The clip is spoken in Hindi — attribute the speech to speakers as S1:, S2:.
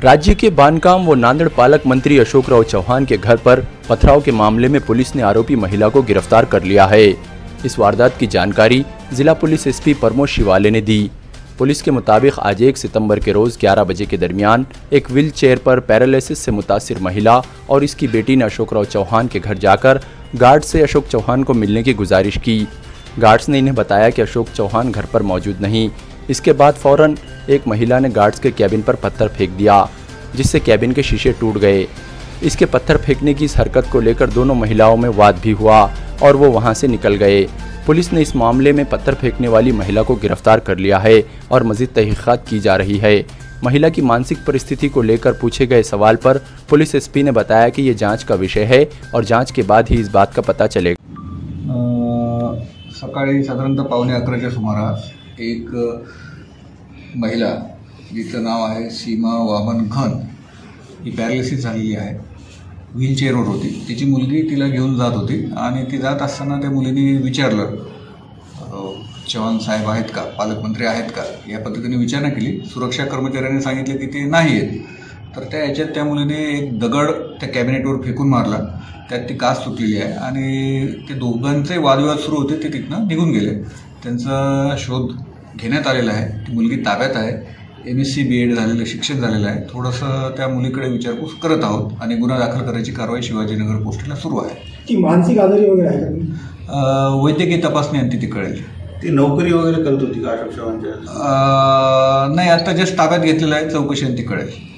S1: राज्य के बानकाम व नांदेड़ पालक मंत्री अशोक राव चौहान के घर पर पथराव के मामले में पुलिस ने आरोपी महिला को गिरफ़्तार कर लिया है। इस वारदात की जानकारी जिला पुलिस एसपी प्रमोद शिवाले ने दी। पुलिस के मुताबिक आज एक सितंबर के रोज 11 बजे के दरमियान एक व्हील चेयर पर पैरालिसिस से मुतासर महिला और इसकी बेटी ने अशोक राव चौहान के घर जाकर गार्ड से अशोक चौहान को मिलने की गुजारिश की। गार्ड्स ने इन्हें बताया कि अशोक चौहान घर पर मौजूद नहीं। इसके बाद फ़ौरन एक महिला ने गार्ड्स के कैबिन पर पत्थर फेंक दिया जिससे कैबिन के शीशे टूट गए। इसके पत्थर फेंकने की इस हरकत को लेकर दोनों महिलाओं में वाद भी हुआ और वो वहाँ से निकल गए। पुलिस ने इस मामले में पत्थर फेंकने वाली महिला को गिरफ़्तार कर लिया है और मजीद तहकीक़ात की जा रही है। महिला की मानसिक परिस्थिति को लेकर पूछे गए सवाल पर पुलिस एसपी ने बताया कि ये जाँच का विषय है और जाँच के बाद ही इस बात का पता चलेगा।
S2: अ, सकाळी साधारणतः पावणे अकराच्या सुमारास एक महिला जिचं नाव आहे सीमा वामन घन ही पॅरालिसिस झालेली आहे. व्हीलचेअरवर होती. तिची मुलगी तिला घेऊन जात होती आणि ती जात असताना त्या मुलीने विचारलं चव्हाण साहेब आहेत का? पालकमंत्री आहेत का? या पद्धतीने विचारणा केली. सुरक्षा कर्मचाऱ्यांनी सांगितलं की ते नाही आहेत. तर त्या याच्यात त्या मुलीने एक दगड त्या कॅबिनेटवर फेकून मारला. त्यात ती कास सुटलेली आहे आणि ते दोघांचे वादविवाद सुरू होते. ते तिथनं निघून गेले. त्यांचा शोध घेण्यात आलेला आहे. ती मुलगी ताब्यात आहे. M S C B Ed झालेलं शिक्षण झालेलं आहे. थोडंसं त्या मुलीकडे विचारपूस करत आहोत आणि गुन्हा दाखल करायची कारवाई शिवाजीनगर पोस्टला सुरू आहे.
S3: ती मानसिक आजारी वगैरे आहे का? ती?
S2: अ, वैद्यकीय तपासणी अंती ती कळेल.
S4: ती नोकरी वगैरे करत होती का अशोक चव्हाणच्या?
S2: नाही आता जस्ट ताब्यात घेतलेलं आहे. चौकशी अंती कळेल.